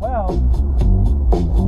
well.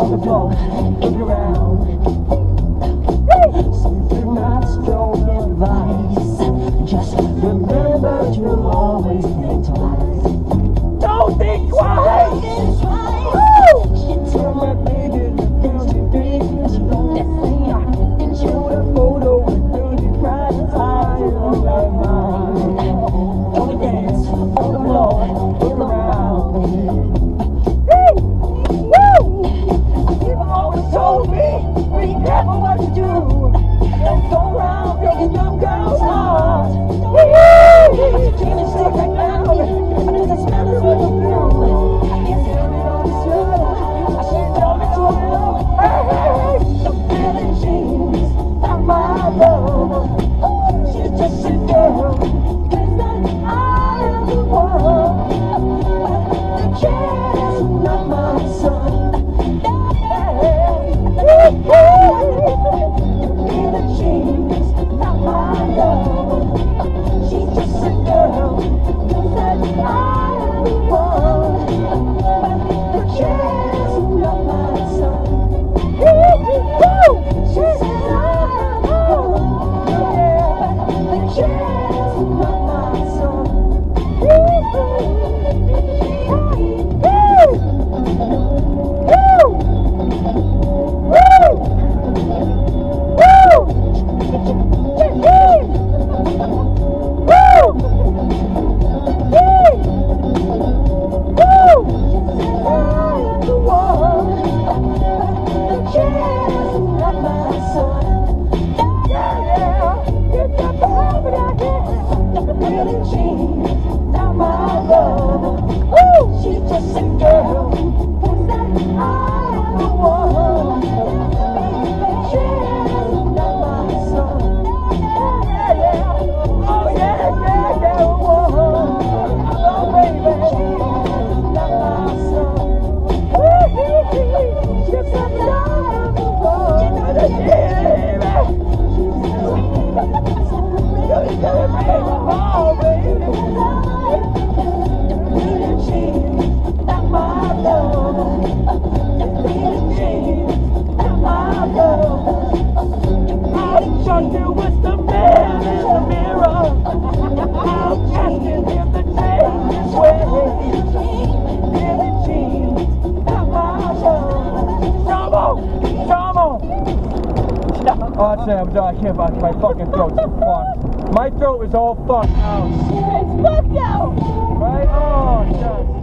on the dog, look around. Something not strong advice. Just remember to always think twice. Oh, today I'm done. I can't watch my fucking throat's fucked. My throat is all fucked out. It's fucked out. Right? Oh.